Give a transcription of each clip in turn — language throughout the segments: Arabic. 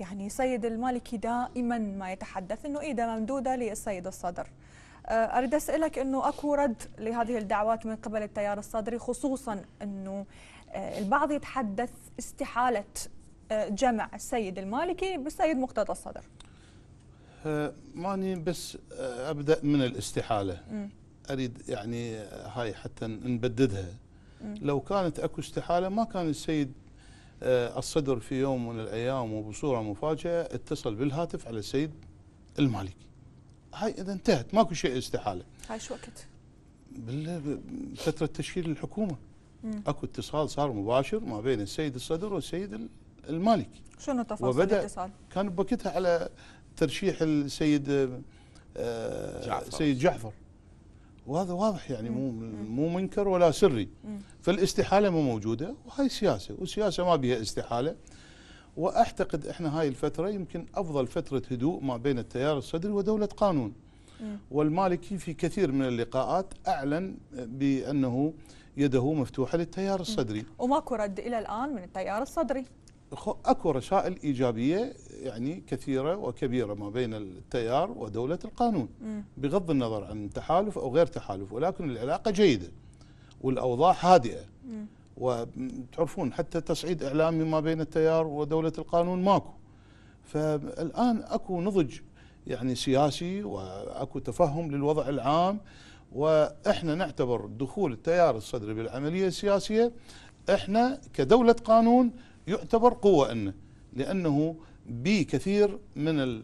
يعني سيد المالكي دائما ما يتحدث إنه ايده ممدودة للسيد الصدر آه، أريد أسألك إنه أكو رد لهذه الدعوات من قبل التيار الصدري خصوصا إنه آه، البعض يتحدث استحالة آه، جمع السيد المالكي بالسيد مقتدى الصدر ماني بس أبدأ من الاستحالة م. أريد يعني هاي حتى نبددها م. لو كانت أكو استحالة ما كان السيد الصدر في يوم من الأيام وبصورة مفاجئة اتصل بالهاتف على السيد المالكي هاي إذا انتهت ماكو شيء استحالة هاي شو وقت؟ بفتره تشكيل الحكومة مم. أكو اتصال صار مباشر ما بين السيد الصدر والسيد المالكي شنو تفاصيل الاتصال؟ كان بوقتها على ترشيح السيد آه جعفر. سيد جعفر وهذا واضح يعني مو مو منكر ولا سري. فالاستحالة مو موجودة وهي سياسة والسياسة ما بها استحالة. وأعتقد إحنا هاي الفترة يمكن أفضل فترة هدوء ما بين التيار الصدري ودولة قانون. والمالكي في كثير من اللقاءات أعلن بأنه يده مفتوحة للتيار الصدري. وماكو رد إلى الآن من التيار الصدري. أكو رسائل إيجابية يعني كثيرة وكبيرة ما بين التيار ودولة القانون بغض النظر عن تحالف أو غير تحالف ولكن العلاقة جيدة والأوضاع هادئة. وتعرفون حتى تصعيد إعلامي ما بين التيار ودولة القانون ماكو. فالآن أكو نضج يعني سياسي وأكو تفهم للوضع العام وإحنا نعتبر دخول التيار الصدري بالعملية السياسية إحنا كدولة قانون يعتبر قوة أنه لأنه بكثير من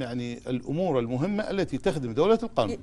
يعني الأمور المهمة التي تخدم دولة القانون.